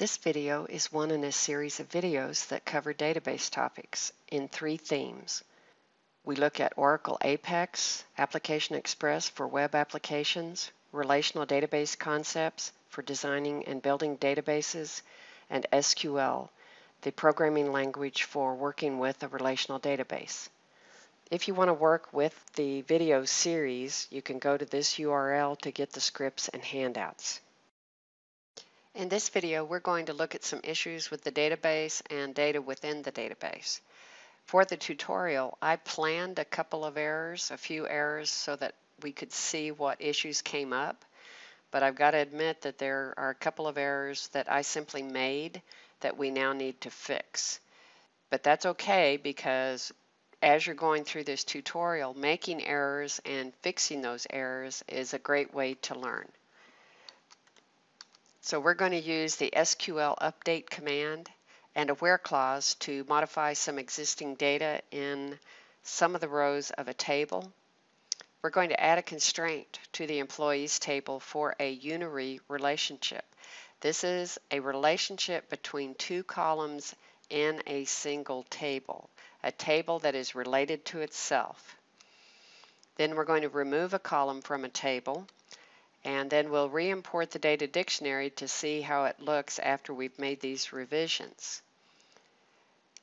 This video is one in a series of videos that cover database topics in three themes. We look at Oracle Apex, Application Express for web applications, relational database concepts for designing and building databases, and SQL, the programming language for working with a relational database. If you want to work with the video series, you can go to this URL to get the scripts and handouts. In this video, we're going to look at some issues with the database and data within the database. For the tutorial, I planned a couple of errors, a few errors, so that we could see what issues came up. But I've got to admit that there are a couple of errors that I simply made that we now need to fix. But that's okay because as you're going through this tutorial, making errors and fixing those errors is a great way to learn. So we're going to use the SQL update command and a where clause to modify some existing data in some of the rows of a table. We're going to add a constraint to the employees table for a unary relationship. This is a relationship between two columns in a single table, a table that is related to itself. Then we're going to remove a column from a table and then we'll re-import the data dictionary to see how it looks after we've made these revisions.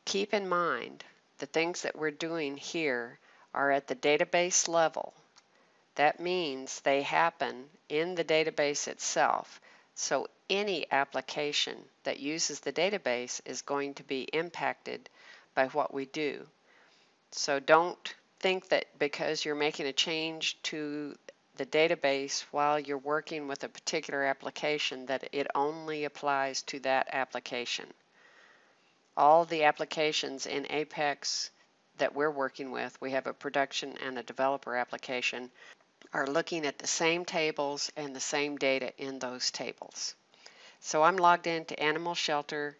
Keep in mind the things that we're doing here are at the database level. That means they happen in the database itself. So any application that uses the database is going to be impacted by what we do. So don't think that because you're making a change to the database while you're working with a particular application that it only applies to that application. All the applications in Apex that we're working with, we have a production and a developer application, are looking at the same tables and the same data in those tables. So I'm logged into Animal Shelter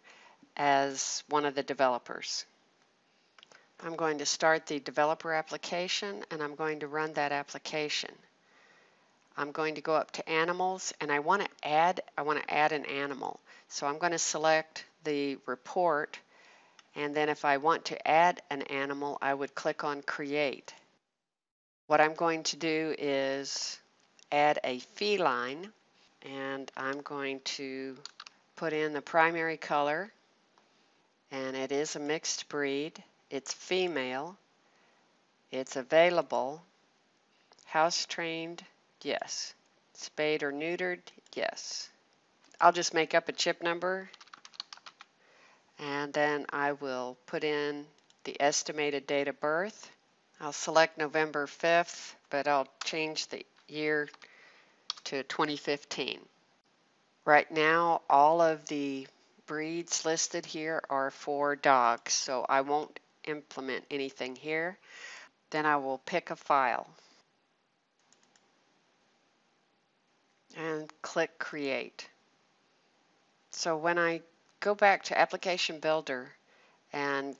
as one of the developers. I'm going to start the developer application and I'm going to run that application. I'm going to go up to animals and I want to add I want to add an animal. So I'm going to select the report and then if I want to add an animal I would click on create. What I'm going to do is add a feline and I'm going to put in the primary color and it is a mixed breed. It's female. It's available. House trained Yes. Spayed or neutered? Yes. I'll just make up a chip number and then I will put in the estimated date of birth. I'll select November 5th, but I'll change the year to 2015. Right now, all of the breeds listed here are for dogs, so I won't implement anything here. Then I will pick a file. And click Create. So when I go back to Application Builder and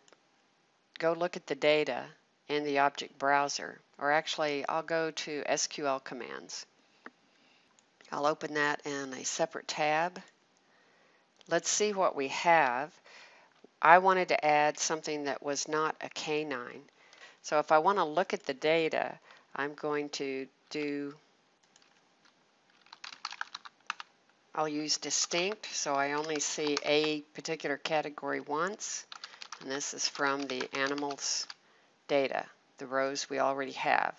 go look at the data in the object browser, or actually I'll go to SQL commands. I'll open that in a separate tab. Let's see what we have. I wanted to add something that was not a canine. So if I want to look at the data, I'm going to do I'll use distinct, so I only see a particular category once. And this is from the animals data, the rows we already have.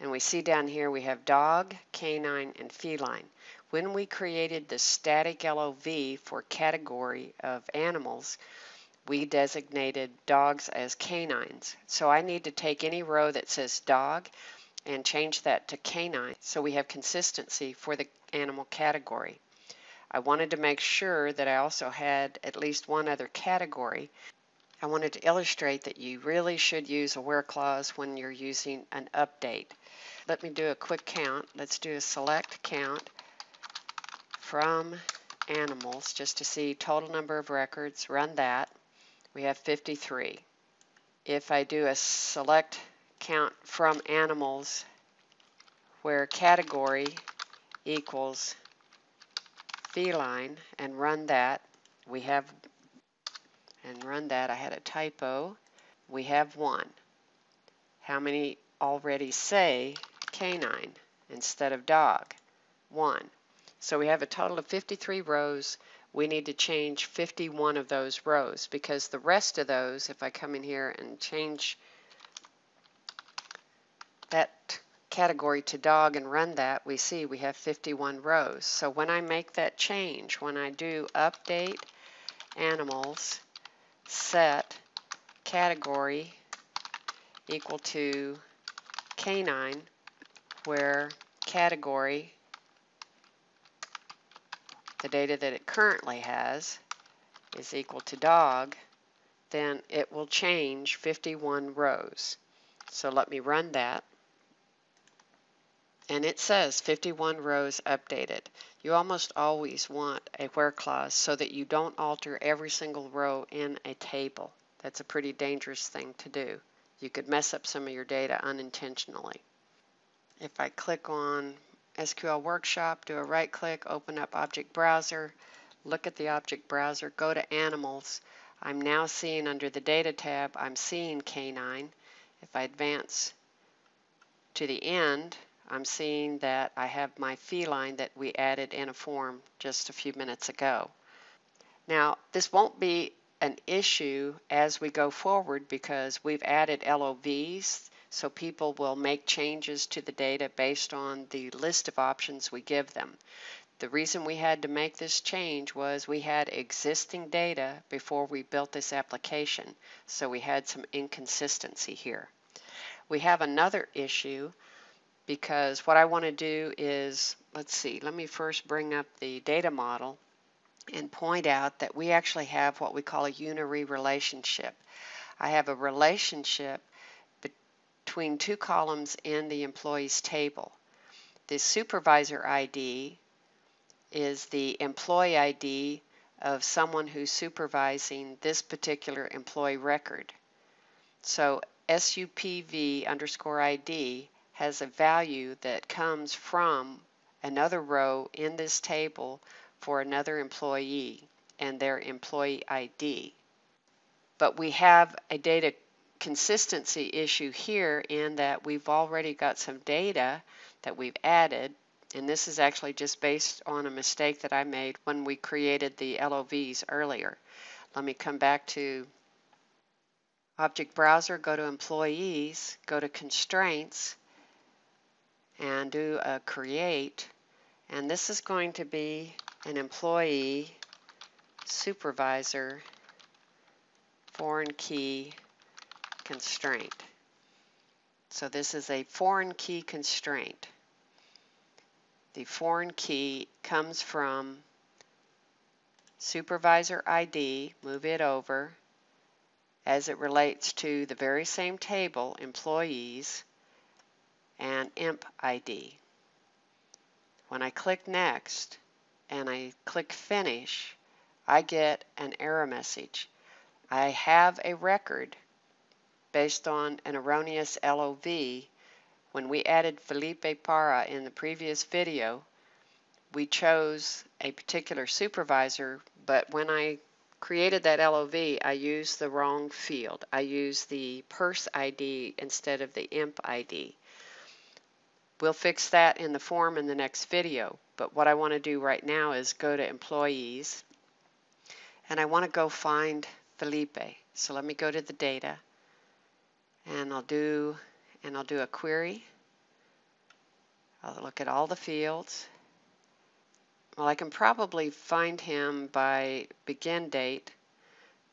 And we see down here we have dog, canine, and feline. When we created the static LOV for category of animals, we designated dogs as canines. So I need to take any row that says dog and change that to canine so we have consistency for the animal category. I wanted to make sure that I also had at least one other category. I wanted to illustrate that you really should use a where clause when you're using an update. Let me do a quick count. Let's do a select count from animals just to see total number of records. Run that. We have 53. If I do a select count from animals where category equals feline and run that, We have, and run that, I had a typo. We have one. How many already say canine instead of dog? One. So we have a total of 53 rows. We need to change 51 of those rows because the rest of those, if I come in here and change that category to dog and run that, we see we have 51 rows. So when I make that change, when I do update animals, set category equal to canine, where category, the data that it currently has, is equal to dog, then it will change 51 rows. So let me run that and it says 51 rows updated. You almost always want a where clause so that you don't alter every single row in a table. That's a pretty dangerous thing to do. You could mess up some of your data unintentionally. If I click on SQL Workshop, do a right click, open up Object Browser, look at the Object Browser, go to Animals. I'm now seeing under the Data tab, I'm seeing Canine. If I advance to the end, I'm seeing that I have my feline that we added in a form just a few minutes ago. Now, this won't be an issue as we go forward because we've added LOVs, so people will make changes to the data based on the list of options we give them. The reason we had to make this change was we had existing data before we built this application, so we had some inconsistency here. We have another issue because what I want to do is, let's see, let me first bring up the data model and point out that we actually have what we call a unary relationship. I have a relationship between two columns in the employees table. The supervisor ID is the employee ID of someone who's supervising this particular employee record. So SUPV underscore ID has a value that comes from another row in this table for another employee and their employee ID. But we have a data consistency issue here in that we've already got some data that we've added and this is actually just based on a mistake that I made when we created the LOVs earlier. Let me come back to Object Browser, go to Employees, go to Constraints, and do a create and this is going to be an employee supervisor foreign key constraint. So this is a foreign key constraint. The foreign key comes from supervisor ID, move it over, as it relates to the very same table, employees, and EMP ID. When I click Next and I click Finish, I get an error message. I have a record based on an erroneous LOV. When we added Felipe Para in the previous video, we chose a particular supervisor, but when I created that LOV, I used the wrong field. I used the pers ID instead of the EMP ID. We'll fix that in the form in the next video, but what I want to do right now is go to employees and I want to go find Felipe. So let me go to the data and I'll do and I'll do a query. I'll look at all the fields. Well, I can probably find him by begin date,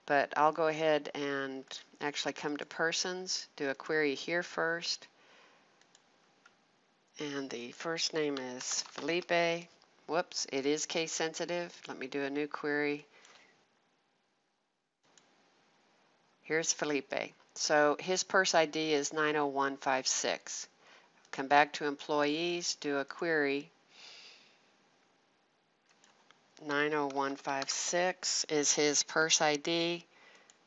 but I'll go ahead and actually come to persons, do a query here first, and the first name is Felipe. Whoops, it is case sensitive. Let me do a new query. Here's Felipe. So his pers ID is 90156. Come back to employees, do a query. 90156 is his pers ID.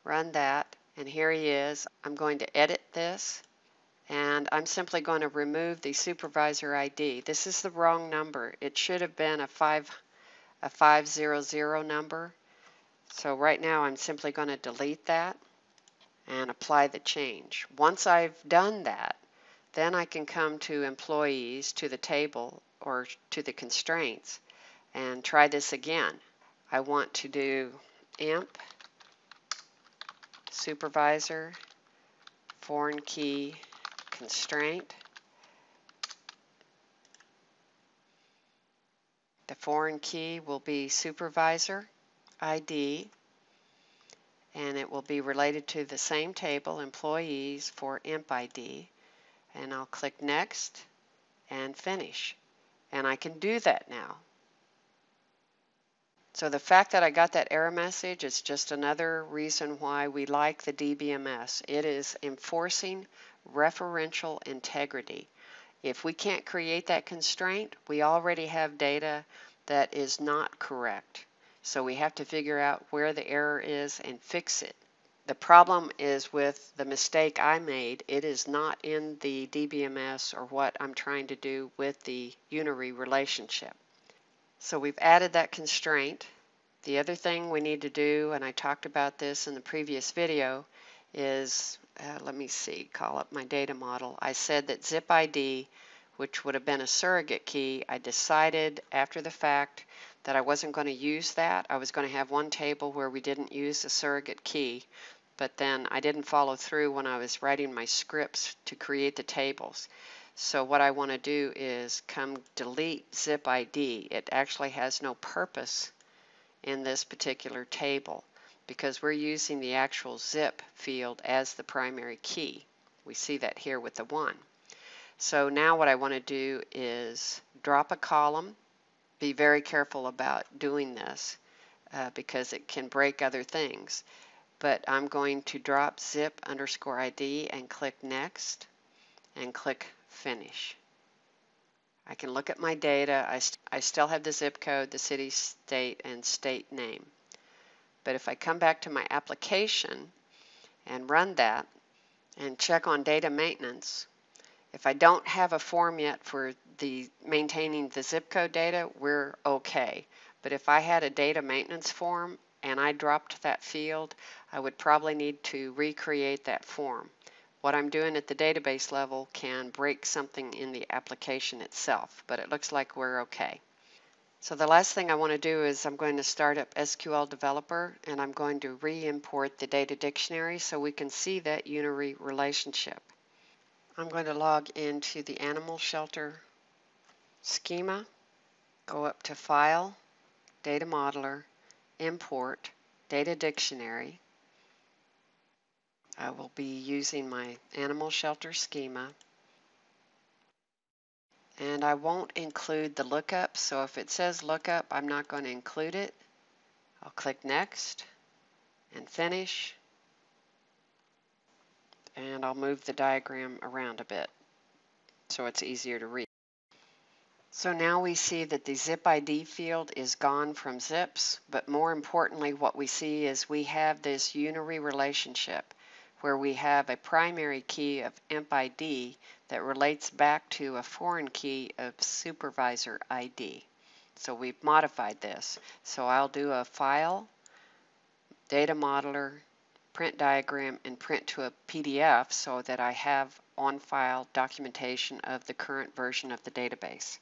Run that, and here he is. I'm going to edit this and I'm simply going to remove the supervisor ID. This is the wrong number. It should have been a 5 a 500 number So right now I'm simply going to delete that and apply the change. Once I've done that, then I can come to employees, to the table, or to the constraints and try this again. I want to do emp supervisor foreign key constraint. The foreign key will be supervisor ID and it will be related to the same table, employees for emp ID. And I'll click next and finish. And I can do that now. So the fact that I got that error message is just another reason why we like the DBMS. It is enforcing referential integrity. If we can't create that constraint, we already have data that is not correct. So we have to figure out where the error is and fix it. The problem is with the mistake I made. It is not in the DBMS or what I'm trying to do with the unary relationship. So we've added that constraint. The other thing we need to do, and I talked about this in the previous video, is, uh, let me see, call up my data model. I said that zip ID, which would have been a surrogate key, I decided after the fact that I wasn't going to use that. I was going to have one table where we didn't use a surrogate key, but then I didn't follow through when I was writing my scripts to create the tables. So what I want to do is come delete zip ID. It actually has no purpose in this particular table because we're using the actual zip field as the primary key. We see that here with the 1. So now what I want to do is drop a column be very careful about doing this uh, because it can break other things. But I'm going to drop zip underscore ID and click next and click finish. I can look at my data. I, st I still have the zip code, the city, state, and state name. But if I come back to my application and run that and check on data maintenance, if I don't have a form yet for the maintaining the zip code data, we're okay. But if I had a data maintenance form and I dropped that field, I would probably need to recreate that form. What I'm doing at the database level can break something in the application itself, but it looks like we're okay. So the last thing I want to do is I'm going to start up SQL Developer and I'm going to re-import the data dictionary so we can see that unary relationship. I'm going to log into the animal shelter schema, go up to File, Data Modeler, Import, Data Dictionary. I will be using my animal shelter schema. And I won't include the lookup, so if it says lookup, I'm not going to include it. I'll click Next and Finish and I'll move the diagram around a bit so it's easier to read. So now we see that the zip ID field is gone from zips, but more importantly what we see is we have this unary relationship where we have a primary key of emp ID that relates back to a foreign key of supervisor ID. So we've modified this. So I'll do a file, data modeler, print diagram and print to a PDF so that I have on file documentation of the current version of the database.